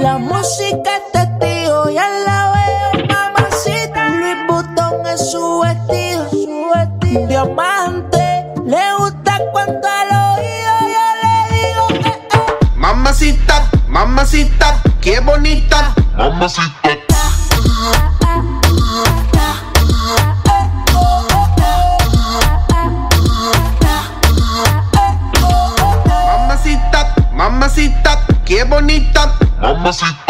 La música es testigo, ya la veo, mamacita. Luis Butón es su vestido, su vestido. Diamante, le gusta cuando al oído yo le digo que. Eh. Mamacita, mamacita, qué bonita. Mamacita. qué bonita. Mamacita.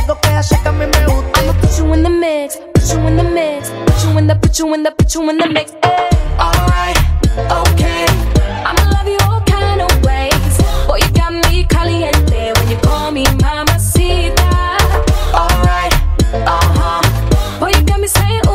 tengo que hacer que a mí me gusta. I'ma put you in the mix, put you in the mix, put you in the, put you in the, put you in the mix. Hey. Alright, okay. I'ma love you all kind of ways. Boy, you got me caliente when you call me mamacita. Alright, uh huh. Boy, you got me saying.